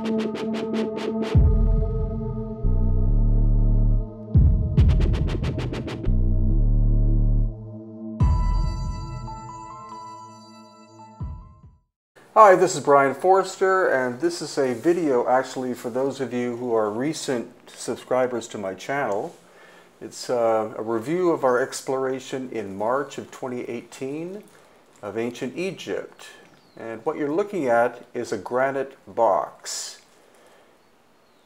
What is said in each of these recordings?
Hi, this is Brien Foerster, and this is a video actually for those of you who are recent subscribers to my channel. It's uh, a review of our exploration in March of 2018 of ancient Egypt. And what you're looking at is a granite box.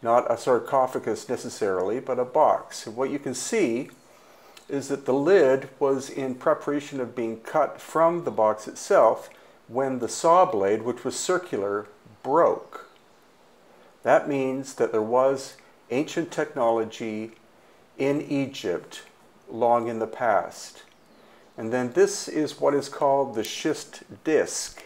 Not a sarcophagus necessarily, but a box. And what you can see is that the lid was in preparation of being cut from the box itself when the saw blade, which was circular, broke. That means that there was ancient technology in Egypt long in the past. And then this is what is called the schist disc.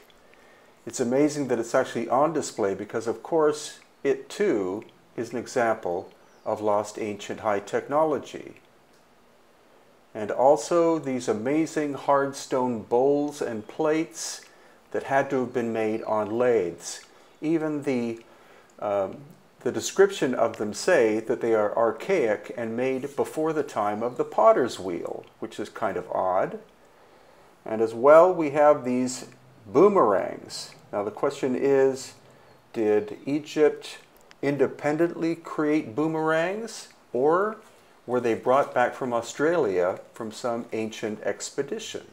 It's amazing that it's actually on display because, of course, it too is an example of lost ancient high technology. And also these amazing hard stone bowls and plates that had to have been made on lathes. Even the, um, the description of them say that they are archaic and made before the time of the potter's wheel, which is kind of odd. And as well, we have these boomerangs. Now the question is, did Egypt independently create boomerangs or were they brought back from Australia from some ancient expedition?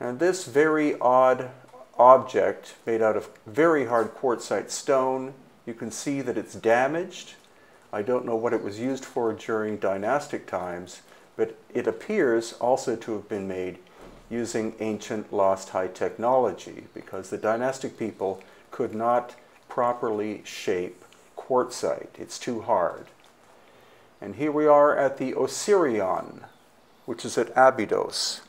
And this very odd object made out of very hard quartzite stone, you can see that it's damaged. I don't know what it was used for during dynastic times, but it appears also to have been made using ancient lost high technology because the dynastic people could not properly shape quartzite. It's too hard. And here we are at the Osirion, which is at Abydos.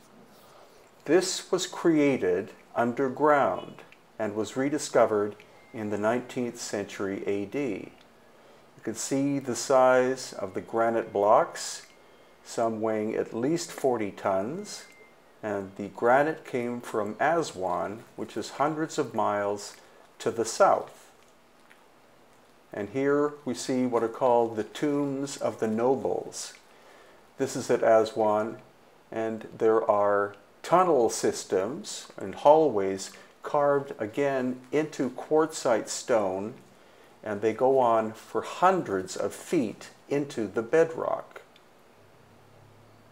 This was created underground and was rediscovered in the 19th century AD. You can see the size of the granite blocks, some weighing at least 40 tons, and the granite came from Aswan, which is hundreds of miles to the south. And here we see what are called the tombs of the nobles. This is at Aswan, and there are tunnel systems and hallways carved again into quartzite stone and they go on for hundreds of feet into the bedrock.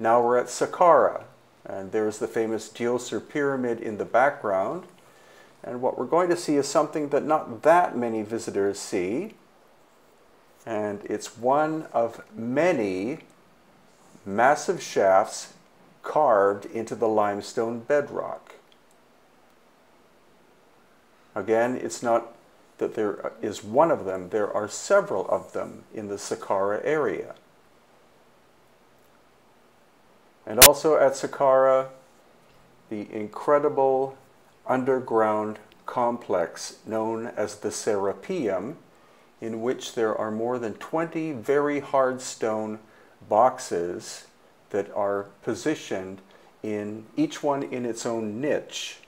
Now we're at Saqqara and there's the famous Djoser pyramid in the background and what we're going to see is something that not that many visitors see and it's one of many massive shafts carved into the limestone bedrock. Again, it's not that there is one of them, there are several of them in the Saqqara area. And also at Saqqara, the incredible underground complex known as the Serapeum, in which there are more than 20 very hard stone boxes that are positioned in each one in its own niche.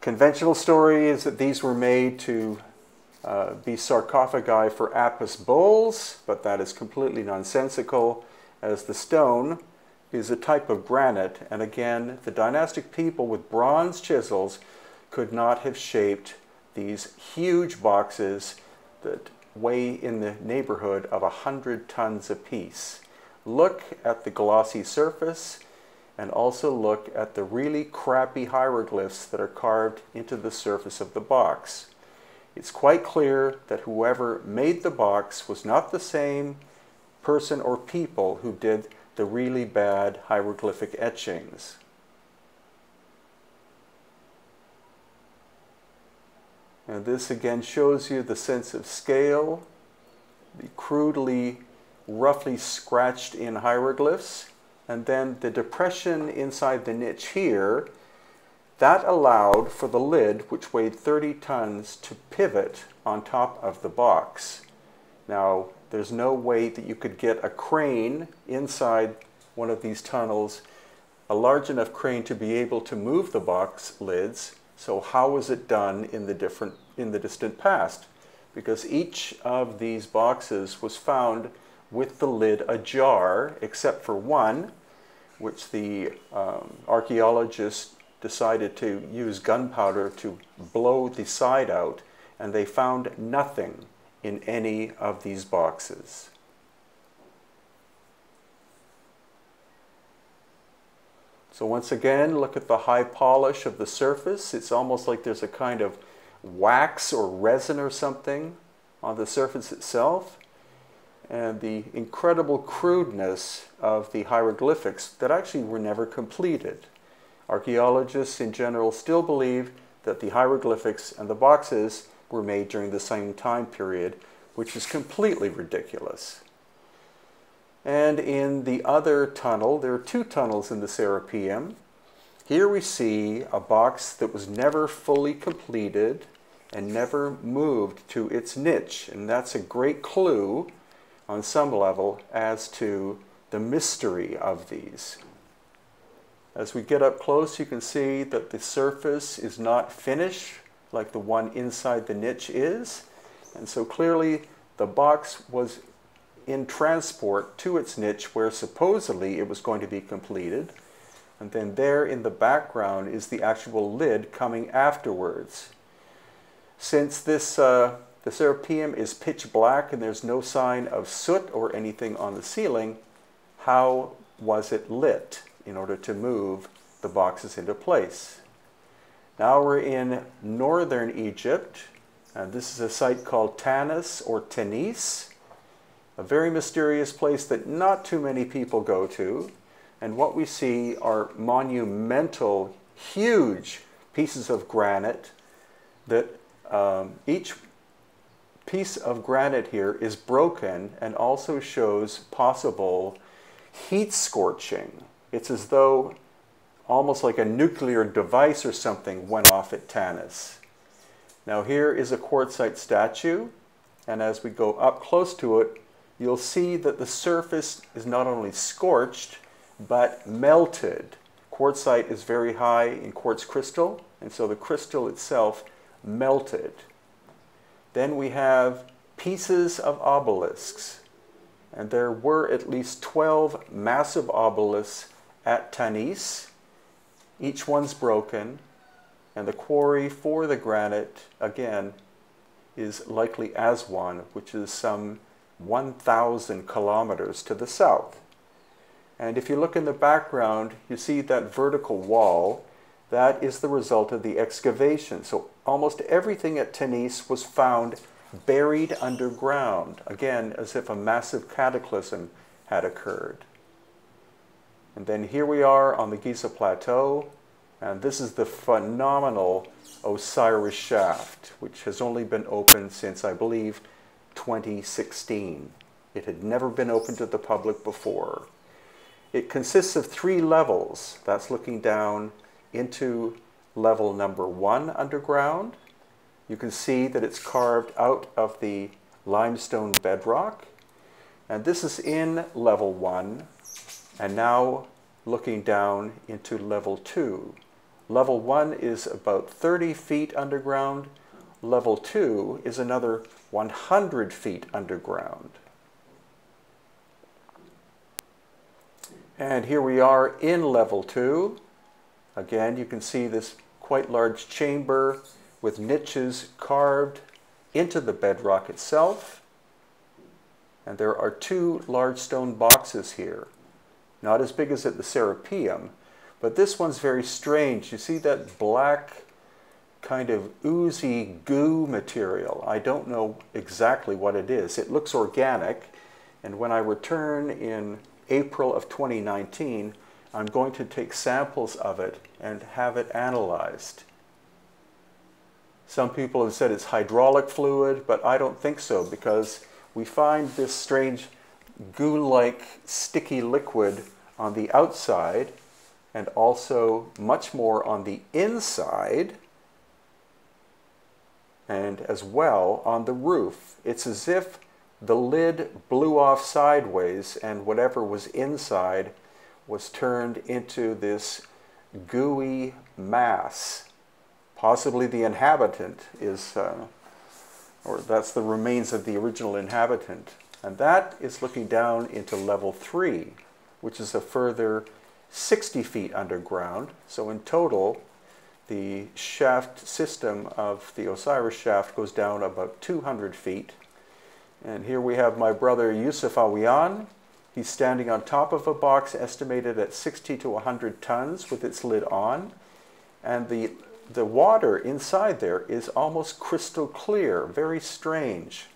Conventional story is that these were made to uh, be sarcophagi for Apis bulls, but that is completely nonsensical, as the stone is a type of granite, and again, the dynastic people with bronze chisels could not have shaped these huge boxes that weigh in the neighborhood of a hundred tons apiece look at the glossy surface and also look at the really crappy hieroglyphs that are carved into the surface of the box. It's quite clear that whoever made the box was not the same person or people who did the really bad hieroglyphic etchings. And this again shows you the sense of scale, the crudely roughly scratched in hieroglyphs. And then the depression inside the niche here, that allowed for the lid, which weighed 30 tons, to pivot on top of the box. Now, there's no way that you could get a crane inside one of these tunnels, a large enough crane to be able to move the box lids, So how was it done in the different in the distant past? Because each of these boxes was found with the lid ajar, except for one, which the um, archaeologists decided to use gunpowder to blow the side out, and they found nothing in any of these boxes. So once again, look at the high polish of the surface. It's almost like there's a kind of wax or resin or something on the surface itself. And the incredible crudeness of the hieroglyphics that actually were never completed. Archaeologists in general still believe that the hieroglyphics and the boxes were made during the same time period, which is completely ridiculous. And in the other tunnel, there are two tunnels in the Serapeum. Here we see a box that was never fully completed and never moved to its niche. And that's a great clue on some level as to the mystery of these. As we get up close, you can see that the surface is not finished like the one inside the niche is. And so clearly the box was in transport to its niche where supposedly it was going to be completed. And then there in the background is the actual lid coming afterwards. Since this, uh, the Serapeum is pitch black and there's no sign of soot or anything on the ceiling, how was it lit in order to move the boxes into place? Now we're in northern Egypt, and this is a site called Tanis or Tanis a very mysterious place that not too many people go to. And what we see are monumental, huge pieces of granite that um, each piece of granite here is broken and also shows possible heat scorching. It's as though almost like a nuclear device or something went off at Tanis. Now here is a quartzite statue, and as we go up close to it, you'll see that the surface is not only scorched, but melted. Quartzite is very high in quartz crystal, and so the crystal itself melted. Then we have pieces of obelisks, and there were at least 12 massive obelisks at Tanis. Each one's broken, and the quarry for the granite, again, is likely Aswan, which is some 1,000 kilometers to the south. And if you look in the background, you see that vertical wall. That is the result of the excavation. So almost everything at Tanis was found buried underground, again, as if a massive cataclysm had occurred. And then here we are on the Giza Plateau, and this is the phenomenal Osiris shaft, which has only been opened since, I believe, 2016. It had never been open to the public before. It consists of three levels. That's looking down into level number one underground. You can see that it's carved out of the limestone bedrock. And this is in level one. And now looking down into level two. Level one is about 30 feet underground. Level two is another 100 feet underground. And here we are in level two. Again, you can see this quite large chamber with niches carved into the bedrock itself. And there are two large stone boxes here. Not as big as at the Serapeum, but this one's very strange. You see that black kind of oozy goo material. I don't know exactly what it is. It looks organic, and when I return in April of 2019, I'm going to take samples of it and have it analyzed. Some people have said it's hydraulic fluid, but I don't think so because we find this strange goo-like sticky liquid on the outside and also much more on the inside and as well on the roof. It's as if the lid blew off sideways and whatever was inside was turned into this gooey mass, possibly the inhabitant is, uh, or that's the remains of the original inhabitant. And that is looking down into level three, which is a further 60 feet underground. So in total, the shaft system of the Osiris shaft goes down about 200 feet. And here we have my brother Yusuf Awyan. He's standing on top of a box estimated at 60 to 100 tons with its lid on. And the, the water inside there is almost crystal clear, very strange.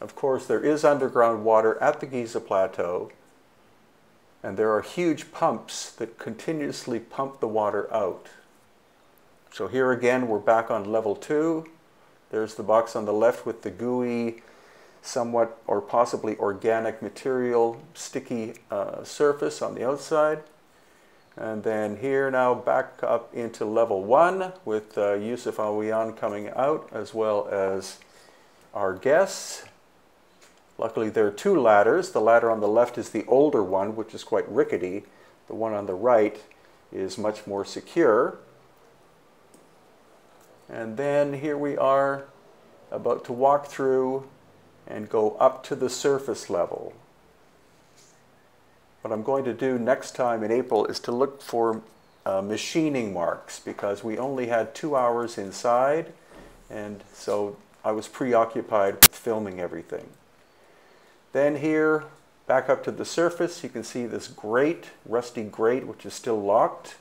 Of course, there is underground water at the Giza Plateau, and there are huge pumps that continuously pump the water out. So here again, we're back on level two. There's the box on the left with the gooey, somewhat or possibly organic material, sticky uh, surface on the outside. And then here now back up into level one with uh, Yusuf Awyan coming out as well as our guests. Luckily there are two ladders. The ladder on the left is the older one, which is quite rickety. The one on the right is much more secure. And then here we are about to walk through and go up to the surface level. What I'm going to do next time in April is to look for uh, machining marks because we only had two hours inside and so I was preoccupied with filming everything. Then here, back up to the surface, you can see this grate, rusty grate, which is still locked.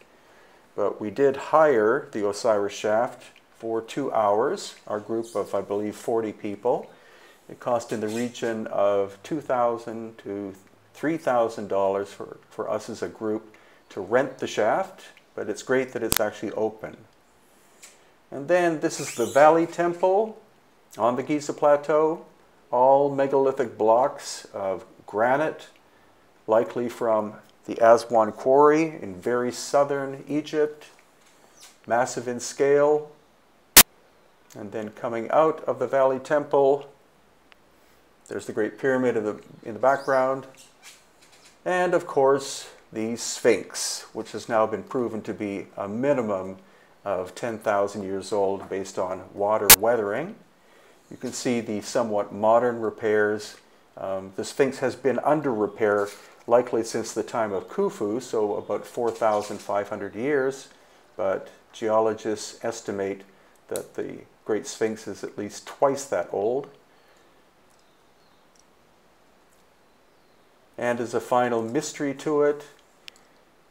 But we did hire the Osiris shaft for two hours, our group of, I believe, 40 people. It cost in the region of 2,000 to $3,000 for, for us as a group to rent the shaft, but it's great that it's actually open. And then this is the Valley Temple on the Giza Plateau, all megalithic blocks of granite, likely from the Aswan Quarry in very southern Egypt, massive in scale, and then coming out of the Valley Temple, there's the Great Pyramid in the, in the background. And of course, the Sphinx, which has now been proven to be a minimum of 10,000 years old based on water weathering. You can see the somewhat modern repairs. Um, the Sphinx has been under repair likely since the time of Khufu, so about 4,500 years, but geologists estimate that the Great Sphinx is at least twice that old. And as a final mystery to it,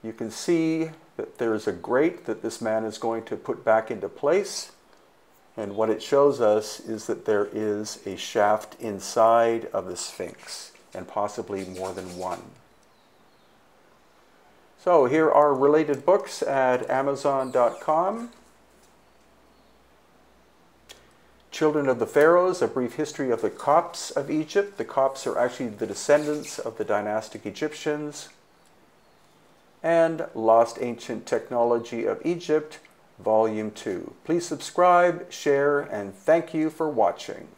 you can see that there is a grate that this man is going to put back into place. And what it shows us is that there is a shaft inside of the Sphinx, and possibly more than one. So here are related books at Amazon.com. Children of the Pharaohs, A Brief History of the Copts of Egypt. The Copts are actually the descendants of the dynastic Egyptians. And Lost Ancient Technology of Egypt, Volume 2. Please subscribe, share, and thank you for watching.